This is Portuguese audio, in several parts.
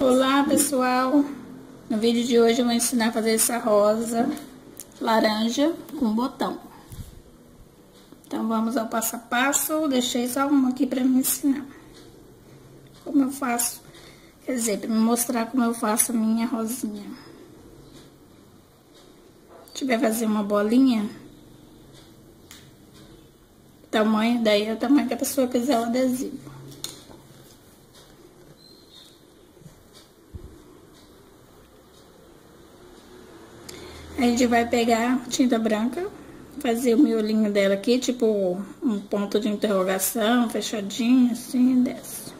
Olá pessoal, no vídeo de hoje eu vou ensinar a fazer essa rosa laranja com botão. Então vamos ao passo a passo, deixei só uma aqui para me ensinar. Como eu faço, quer dizer, para me mostrar como eu faço a minha rosinha. Se tiver fazer uma bolinha, tamanho, daí é o tamanho que a pessoa quiser o adesivo. A gente vai pegar tinta branca, fazer o miolinho dela aqui, tipo um ponto de interrogação, fechadinho, assim, desce.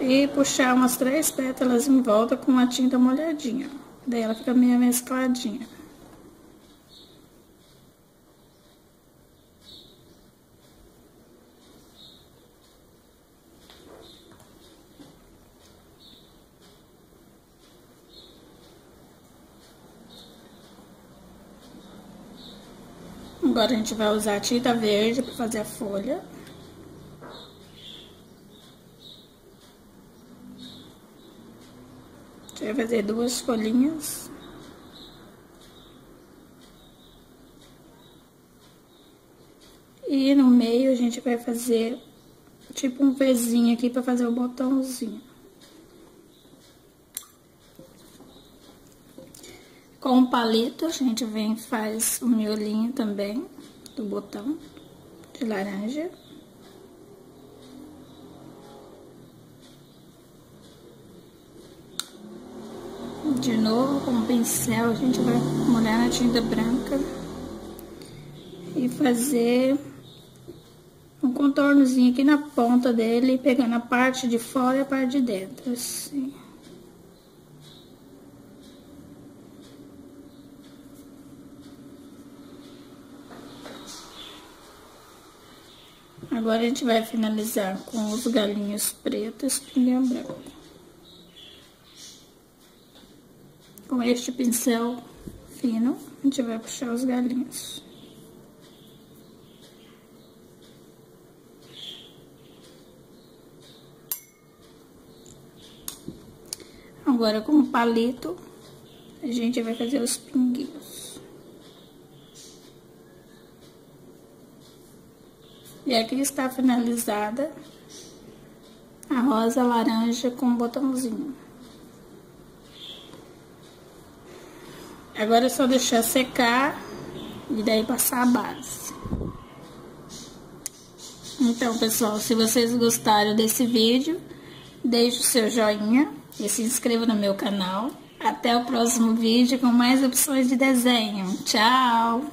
E puxar umas três pétalas em volta com a tinta molhadinha. Daí ela fica meio mescladinha. Agora a gente vai usar tinta verde para fazer a folha. A gente vai fazer duas folhinhas. E no meio a gente vai fazer tipo um Vzinho aqui para fazer o botãozinho. Com o palito, a gente vem faz o miolinho também do botão de laranja. De novo, com o pincel, a gente vai molhar na tinta branca e fazer um contornozinho aqui na ponta dele, pegando a parte de fora e a parte de dentro, assim. Agora a gente vai finalizar com os galinhos pretos pinguinha branco. Com este pincel fino, a gente vai puxar os galinhos. Agora com o palito, a gente vai fazer os pinguinhos. E aqui está finalizada a rosa laranja com botãozinho. Agora é só deixar secar e daí passar a base. Então, pessoal, se vocês gostaram desse vídeo, deixe o seu joinha e se inscreva no meu canal. Até o próximo vídeo com mais opções de desenho. Tchau!